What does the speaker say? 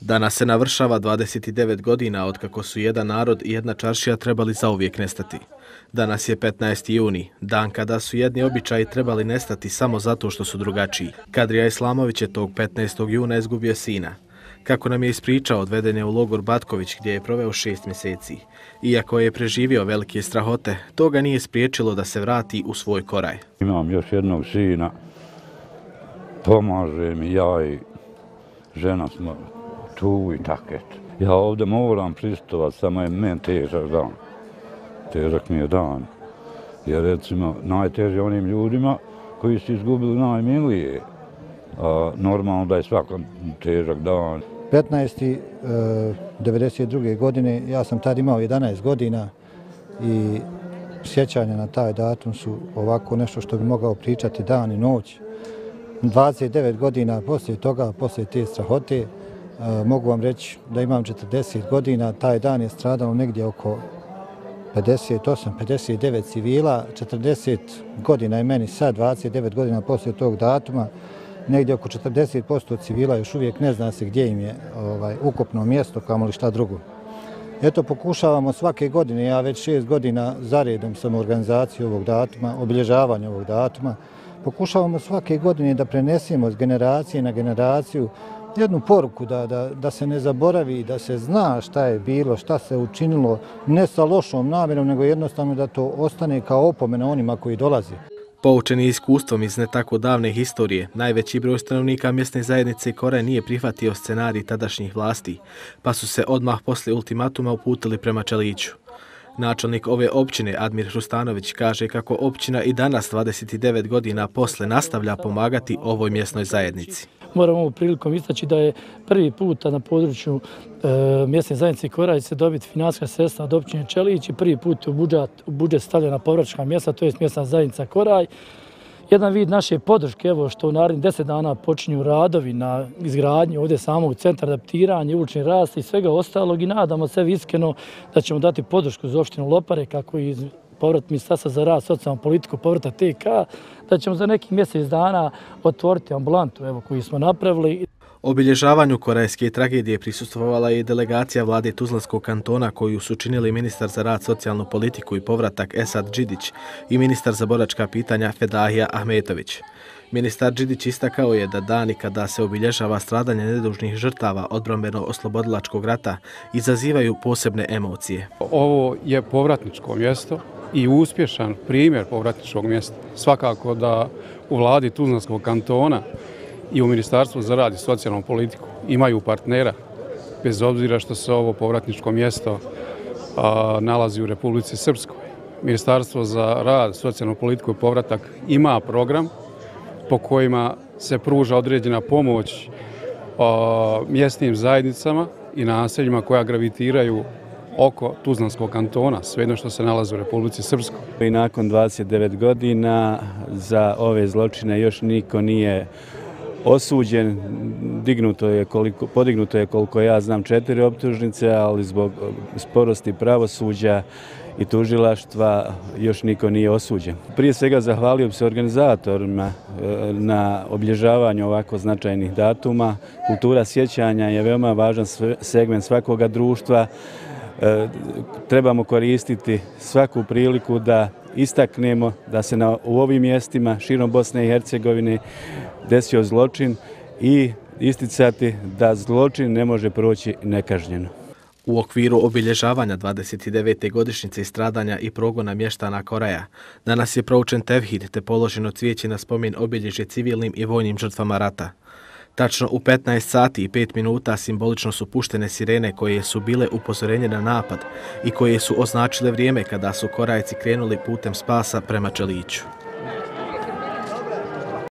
Danas se navršava 29 godina od kako su jedan narod i jedna čaršija trebali zauvijek nestati. Danas je 15. juni, dan kada su jedni običaji trebali nestati samo zato što su drugačiji. Kadrija Islamović je tog 15. juna izgubio sina. Kako nam je ispričao, odveden je u logor Batković gdje je proveo šest mjeseci. Iako je preživio velike strahote, to ga nije spriječilo da se vrati u svoj koraj. Imam još jednog sina, pomaže mi ja i žena smo tu i tako eto. Ja ovdje moram pristovat, samo je men težak dan. Težak mi je dan. Jer recimo najteže onim ljudima koji su izgubili najmilije. A, normalno da je svakom težak dan. 15. 92. E, godine, ja sam tad imao 11 godina i sjećanja na taj datum su ovako nešto što bi mogao pričati dan i noć. 29 godina poslije toga, poslije te strahote, Eh, mogu vam reći da imam 40 godina, taj dan je stradalo negdje oko 58-59 civila, 40 godina je meni sad, 29 godina poslije tog datuma, negdje oko 40% civila još uvijek ne zna se gdje im je ovaj, ukupno mjesto, kamo li šta drugo. Eto, pokušavamo svake godine, ja već šest godina zaredom sam organizaciju ovog datuma, obilježavanje ovog datuma, pokušavamo svake godine da prenesemo s generacije na generaciju jednu poruku da, da, da se ne zaboravi, da se zna šta je bilo, šta se učinilo, ne sa lošom namjerom, nego jednostavno da to ostane kao opomena onima koji dolazi. Poučeni iskustvom iz ne tako davne historije, najveći broj stanovnika mjesne zajednice Kore nije prihvatio scenarij tadašnjih vlasti, pa su se odmah posle ultimatuma uputili prema Čeliću. Načelnik ove općine, Admir Hrustanović, kaže kako općina i danas, 29 godina posle, nastavlja pomagati ovoj mjesnoj zajednici. Moram ovu prilikom istaći da je prvi put na području e, mjesne zajednice Koraj se dobiti finanska sredstva od općine Čelić i prvi put u budžet, u budžet stavljena povračka mjesta, to je mjesna zajednica Koraj jedan vid naše podrške, evo što u narednih deset dana počinju radovi na izgradnji ovdje samog centra adaptiranja, ulični rast i svega ostalog i nadamo se viskeno da ćemo dati podršku za opštinu Lopare kako i povrat ministarstva za rad, socijalnu politiku, povrata TK, da ćemo za neki mjesec dana otvoriti ambulantu evo, koju smo napravili. Obilježavanju korejske tragedije prisustvovala je delegacija vlade Tuzlanskog kantona koju su činili ministar za rad, socijalnu politiku i povratak Esad Đidić i ministar za boračka pitanja Fedahija Ahmetović. Ministar Đidić istakao je da dani kada se obilježava stradanje nedužnih žrtava odbrambeno-oslobodilačkog rata izazivaju posebne emocije. Ovo je povratničko mjesto i uspješan primjer povratničkog mjesta. Svakako da u vladi Tuzlanskog kantona i u Ministarstvu za rad i socijalnu politiku imaju partnera, bez obzira što se ovo povratničko mjesto nalazi u Republici Srpskoj. Ministarstvo za rad, socijalnu politiku i povratak ima program po kojima se pruža određena pomoć mjesnim zajednicama i naseljima koja gravitiraju oko Tuzlanskog kantona, svejedno što se nalazi u Republici Srpskoj. I nakon 29 godina za ove zločine još niko nije osuđen, dignuto je koliko, podignuto je koliko ja znam četiri optužnice, ali zbog eh, sporosti pravosuđa i tužilaštva još niko nije osuđen. Prije svega zahvalio bi se organizatorima eh, na oblježavanju ovako značajnih datuma. Kultura sjećanja je veoma važan segment svakoga društva. E, trebamo koristiti svaku priliku da istaknemo da se na, u ovim mjestima širom Bosne i Hercegovine desio zločin i isticati da zločin ne može proći nekažnjeno. U okviru obilježavanja 29. godišnjice stradanja i progona mještana Koreja, danas je proučen Tevhid te položeno cvijeće na spomin obilježje civilnim i vojnim žrtvama rata. Tačno u 15 sati i 5 minuta simbolično su puštene sirene koje su bile upozorenje na napad i koje su označile vrijeme kada su Korajci krenuli putem spasa prema Čeliću.